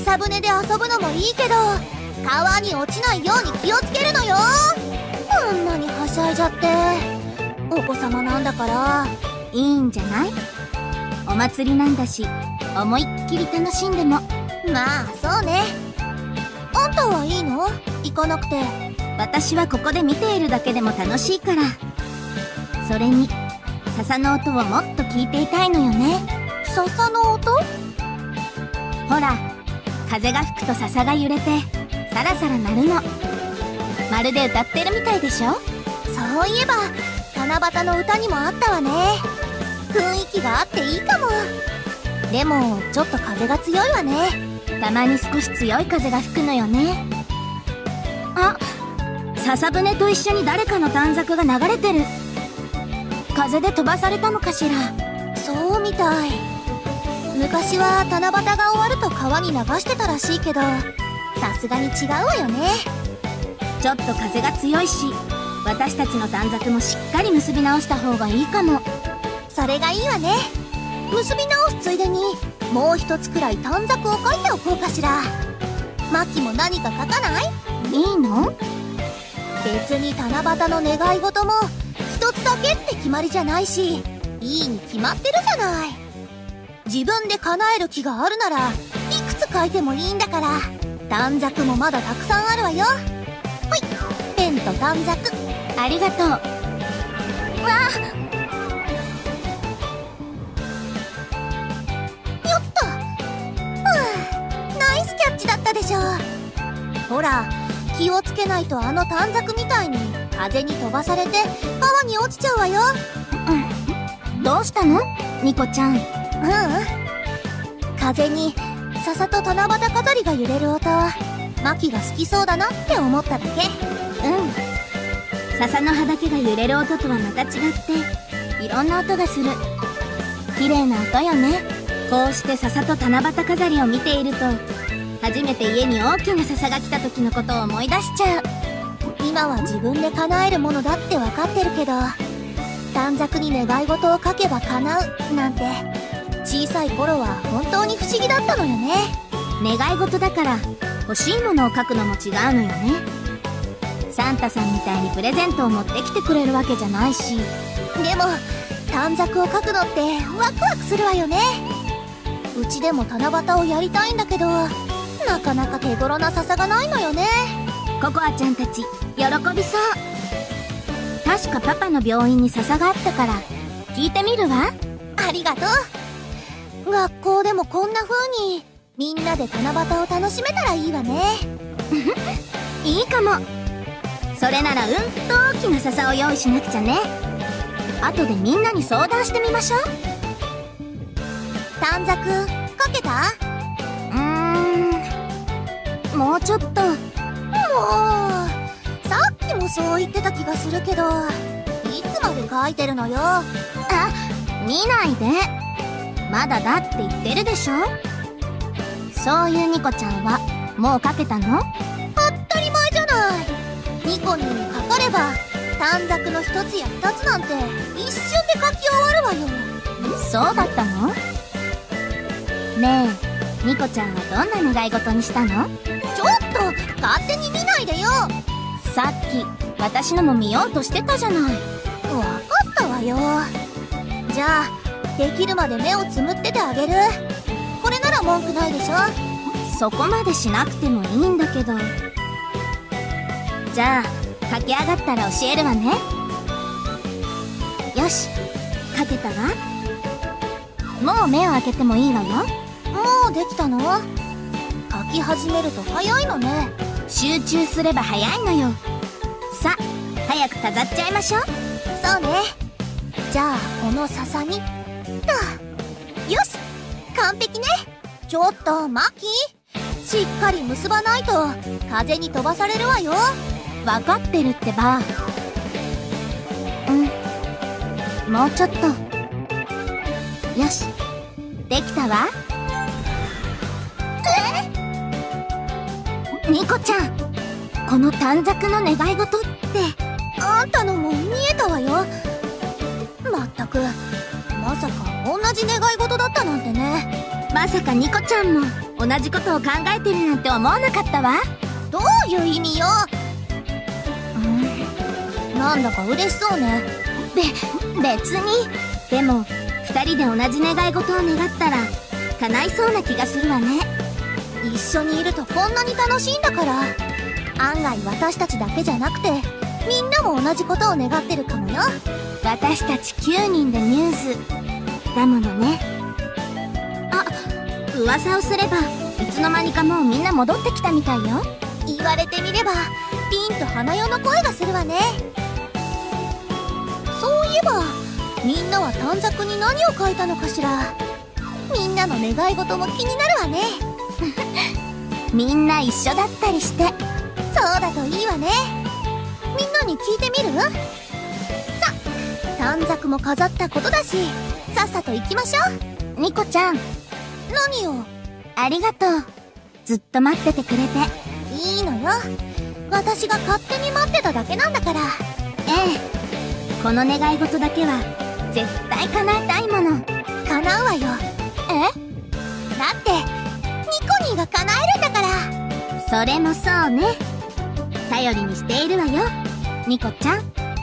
笹舟で遊ぶのもいいけど川に落ちないように気をつけるのよ。こんなにはしゃいじゃって。お子様なんだから。いいんじゃない？お祭りなんだし思いっきり楽しんでも。まあそうね。あんたはいいの？行かなくて。私はここで見ているだけでも楽しいから。それに笹の音をもっと聞いていたいのよね。笹の音？ほら風が吹くと笹が揺れてサラサラ鳴るの。まるで歌ってるみたいでしょ？そういえば七夕の歌にもあったわね。雰囲気があっていいかも。でもちょっと風が強いわね。たまに少し強い風が吹くのよね。あ笹舟と一緒に誰かの短冊が流れてる。風で飛ばされたのかしら。そうみたい。昔は七夕が終わると川に流してたらしいけどさすがに違うわよね。ちょっと風が強いし私たちの短冊もしっかり結び直した方がいいかも。それがいいわね。結び直すついでにもう一つくらい短冊を書いておこうかしら。マキも何か書かない？いいの？別に七夕の願い事も一つだけって決まりじゃないしいいに決まってるじゃない自分で叶える気があるならいくつ書いてもいいんだから。短冊もまだたくさんあるわよ。ほい。ペンと短冊。ありがとう。わあ。よっとふうナイスキャッチだったでしょ。ほら気をつけないとあの短冊みたいに風に飛ばされて川に落ちちゃうわよ。うん。どうしたの？ニコちゃん。ううん。風に笹と七夕飾りが揺れる音マキが好きそうだなって思っただけ。うん。笹の葉だけが揺れる音とはまた違っていろんな音がする。綺麗な音よね。こうして笹と七夕飾りを見ていると初めて家に大きな笹が来た時のことを思い出しちゃう。今は自分で叶えるものだって分かってるけど短冊に願い事を書けば叶うなんて小さい頃は本当に不思議だったのよね。願い事だから欲しいものを書くのも違うのよね。サンタさんみたいにプレゼントを持ってきてくれるわけじゃないしでも短冊を書くのってワクワクするわよね。うちでも七夕をやりたいんだけどなかなか手頃な笹がないのよね。ココアちゃんたち喜びそう。確かパパの病院に笹があったから聞いてみるわ。ありがとう。学校でもこんな風にみんなで七夕を楽しめたらいいわね。いいかも。それならうんと大きな笹を用意しなくちゃね。後でみんなに相談してみましょう。短冊書けた？うーん。もうちょっと。もう。さっきもそう言ってた気がするけどいつまで書いてるのよ。あ見ないでまだだって言ってるでしょ？そういうニコちゃんはもう書けたの？当たり前じゃない。ニコニにかかれば短冊の一つや二つなんて一瞬で書き終わるわよ。そうだったの？ねえニコちゃんはどんな願い事にしたの？ちょっと勝手に見ないでよ。さっき私のも見ようとしてたじゃない。わかったわよ。じゃあできるまで目をつむっててあげる。これなら文句ないでしょ？そこまでしなくてもいいんだけど。じゃあ書き上がったら教えるわね。よし書けたわ。もう目を開けてもいいわよ。もうできたの？書き始めると早いのね。集中すれば早いのよ。さ早く飾っちゃいましょう。そうね。じゃあこの笹にとよし完璧ね。ちょっとマキ。しっかり結ばないと風に飛ばされるわよ。分かってるってば。うん。もうちょっと。よし。できたわ。え？ニコちゃん。この短冊の願い事って。あんたのも見えたわよ。まったく。まさか同じ願い事だったなんてね。まさかニコちゃんも同じことを考えてるなんて思わなかったわ。どういう意味よ。うん。なんだか嬉しそうね。べ別に。でも2人で同じ願い事を願ったら叶いそうな気がするわね。一緒にいるとこんなに楽しいんだから。案外私たちだけじゃなくても同じことを願ってるかもよ。私たち9人でニュース。だものね。あ噂をすればいつの間にかもうみんな戻ってきたみたいよ。言われてみればピンと花代の声がするわね。そういえばみんなは短冊に何を書いたのかしら。みんなの願い事も気になるわね。みんな一緒だったりしてそうだといいわね。みんなに聞いてみる？さ短冊も飾ったことだしさっさと行きましょう。ニコちゃん何よありがとう。ずっと待っててくれて。いいのよ。私が勝手に待ってただけなんだから。ええ。この願い事だけは絶対叶えたいもの。叶うわよ。え？だってニコニーが叶えるんだから。それもそうね。頼りにしているわよ。ニコちゃん。